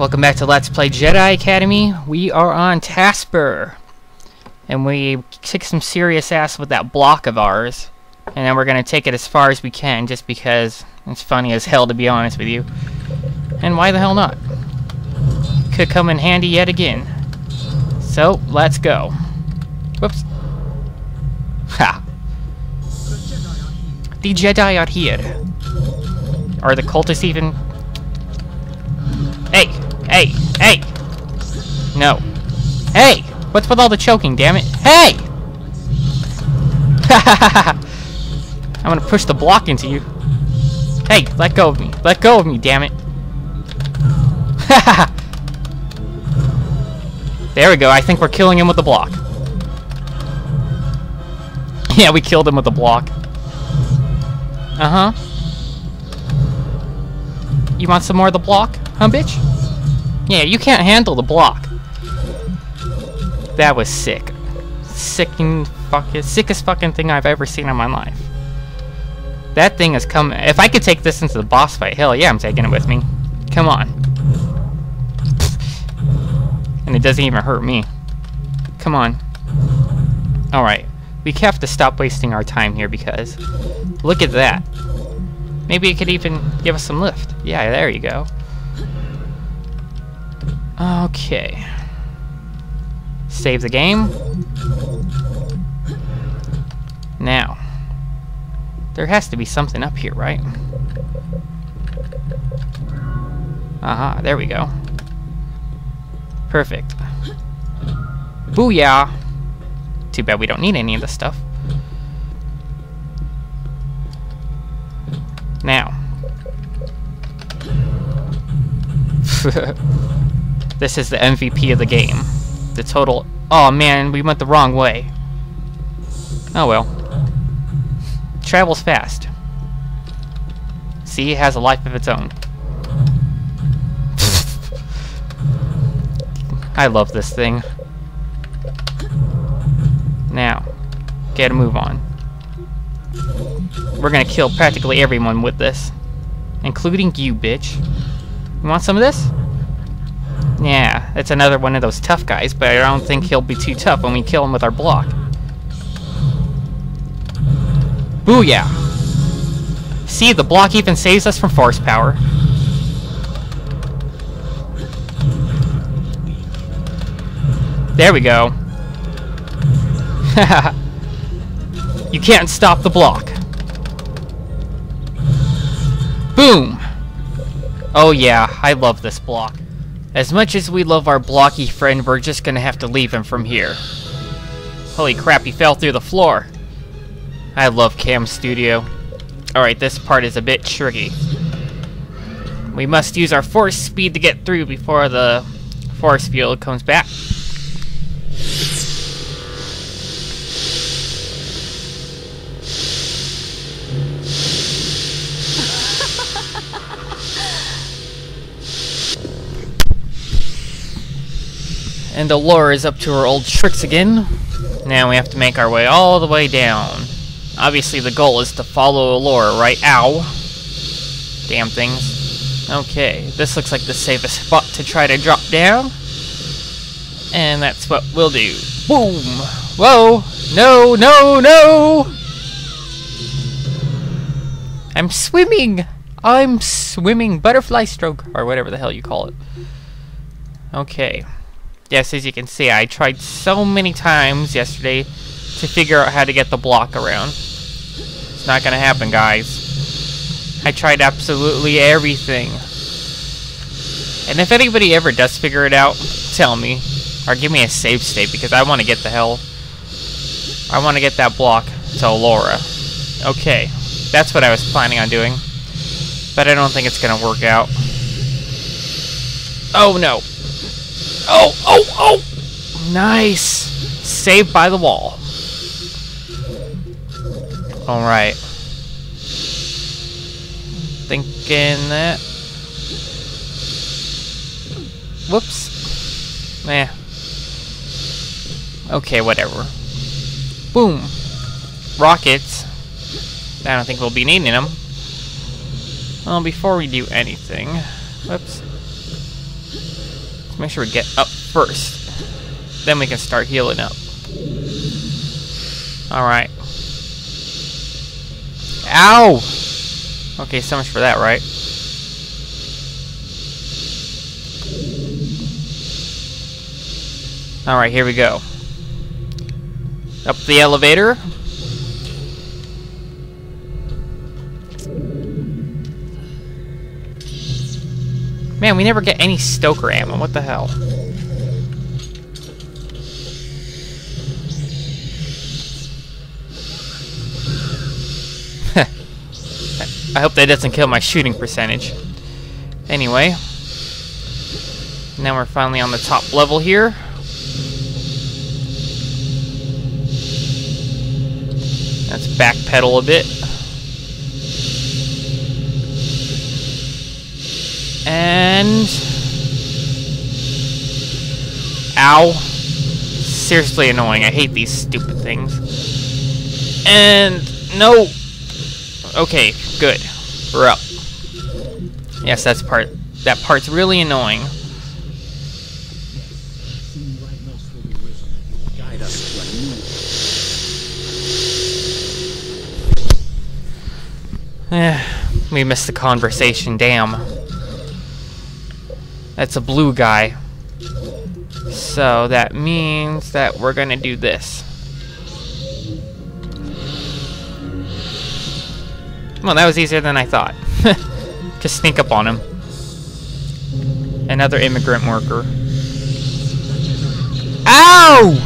Welcome back to Let's Play Jedi Academy. We are on Taspir. And we kick some serious ass with that block of ours. And then we're going to take it as far as we can, just because it's funny as hell, to be honest with you. And why the hell not? Could come in handy yet again. So, let's go. Whoops. Ha. The Jedi are here. Are the cultists even... Hey! Hey! No. Hey! What's with all the choking, damn it? Hey! I'm gonna push the block into you. Hey, let go of me. Let go of me, damn it. there we go. I think we're killing him with the block. Yeah, we killed him with the block. Uh-huh. You want some more of the block, huh, bitch? Yeah, you can't handle the block. That was sick. Sicking fucking sickest fucking thing I've ever seen in my life. That thing has come. If I could take this into the boss fight, hell yeah, I'm taking it with me. Come on. And it doesn't even hurt me. Come on. Alright. We have to stop wasting our time here because look at that. Maybe it could even give us some lift. Yeah, there you go. Okay. Save the game. Now. There has to be something up here, right? Aha, uh -huh, there we go. Perfect. Booyah! Too bad we don't need any of this stuff. Now. this is the MVP of the game. The total... Oh man, we went the wrong way. Oh well. Travels fast. See, it has a life of its own. I love this thing. Now, get a move on. We're gonna kill practically everyone with this. Including you, bitch. You want some of this? Yeah, it's another one of those tough guys, but I don't think he'll be too tough when we kill him with our block. Booyah! See, the block even saves us from force power. There we go. you can't stop the block. Boom! Oh yeah, I love this block. As much as we love our blocky friend, we're just gonna have to leave him from here. Holy crap, he fell through the floor. I love Cam Studio. Alright, this part is a bit tricky. We must use our force speed to get through before the force field comes back. And Alora is up to her old tricks again. Now we have to make our way all the way down. Obviously the goal is to follow Alora, right? Ow. Damn things. Okay, this looks like the safest spot to try to drop down. And that's what we'll do. Boom! Whoa! No, no, no! I'm swimming! I'm swimming butterfly stroke, or whatever the hell you call it. Okay. Yes, as you can see, I tried so many times yesterday to figure out how to get the block around. It's not gonna happen, guys. I tried absolutely everything. And if anybody ever does figure it out, tell me. Or give me a save state, because I want to get the hell... I want to get that block to Laura. Okay, that's what I was planning on doing. But I don't think it's gonna work out. Oh no. Oh, oh, oh! Nice! Saved by the wall. Alright. Thinking that... Whoops. Meh. Okay, whatever. Boom. Rockets. I don't think we'll be needing them. Well, before we do anything... Whoops. Make sure we get up first. Then we can start healing up. Alright. Ow! Okay, so much for that, right? Alright, here we go. Up the elevator. Man, we never get any Stouker ammo. What the hell? I hope that doesn't kill my shooting percentage. Anyway. Now we're finally on the top level here. Let's backpedal a bit. And... Ow. Seriously annoying. I hate these stupid things. And... No! Okay, good. We're up. Yes, that's part... That part's really annoying. Eh, we missed the conversation, damn. That's a blue guy. So that means that we're gonna do this. Well, that was easier than I thought. Just sneak up on him. Another immigrant worker. Ow!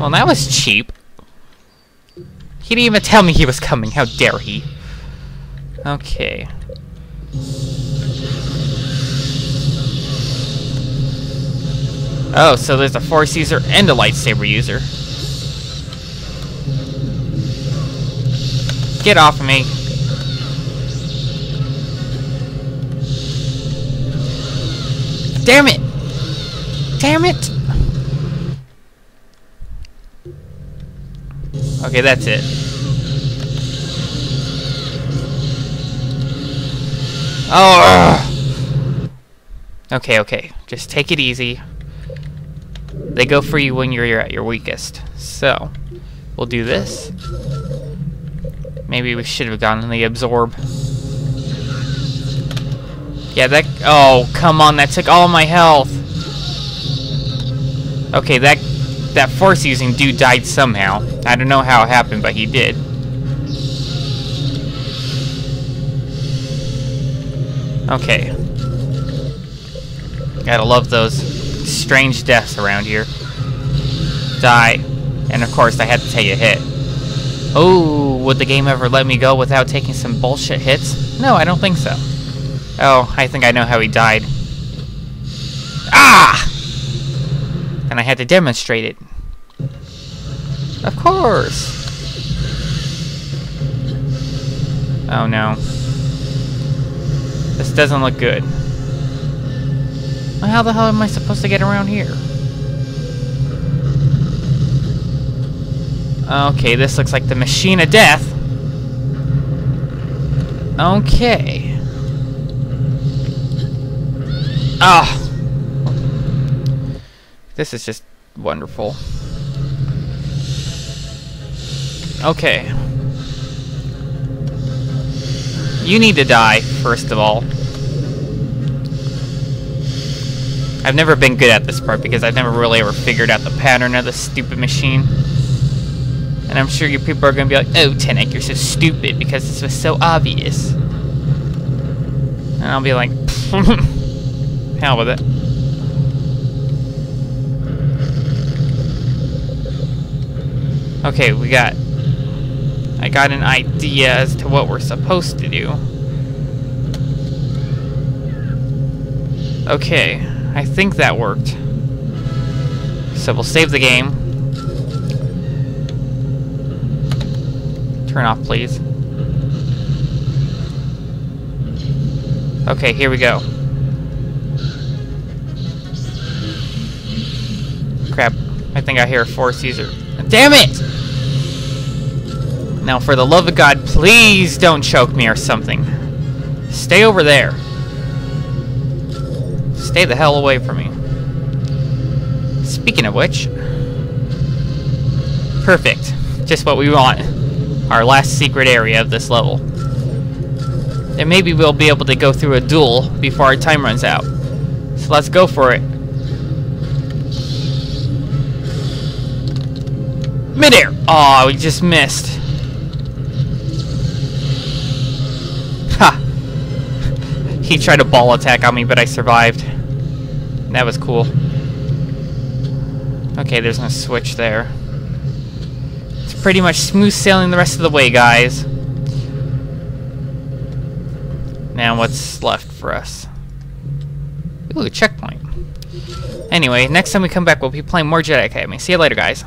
Well, that was cheap. He didn't even tell me he was coming. How dare he? Okay. Oh, so there's a force user and a lightsaber user. Get off of me. Damn it! Damn it! Okay, that's it. Oh! Okay, okay. Just take it easy. They go for you when you're at your weakest. So, we'll do this. Maybe we should have gotten the absorb. Yeah, that... Oh, come on. That took all my health. Okay, that that force using dude died somehow. I don't know how it happened, but he did. Okay. Gotta love those strange deaths around here. Die. And of course, I had to take a hit. Oh, would the game ever let me go without taking some bullshit hits? No, I don't think so. Oh, I think I know how he died. Ah! And I had to demonstrate it. Of course! Oh no. This doesn't look good. Well, how the hell am I supposed to get around here? Okay, this looks like the machine of death. Okay. Ah! This is just wonderful. Okay. You need to die, first of all. I've never been good at this part because I've never really ever figured out the pattern of this stupid machine. And I'm sure you people are going to be like, oh, Tenek, you're so stupid because this was so obvious. And I'll be like, hell with it. Okay, we got... I got an idea as to what we're supposed to do. Okay, I think that worked. So we'll save the game. Turn off, please. Okay, here we go. Crap. I think I hear force user. Damn it! Now, for the love of God, please don't choke me or something. Stay over there. Stay the hell away from me. Speaking of which... Perfect. Just what we want. Our last secret area of this level. And maybe we'll be able to go through a duel before our time runs out. So let's go for it. Midair! Oh, we just missed. Ha! He tried a ball attack on me, but I survived. That was cool. Okay, there's no switch there. It's pretty much smooth sailing the rest of the way, guys. Now what's left for us? Ooh, checkpoint. Anyway, next time we come back, we'll be playing more Jedi Academy. See you later, guys.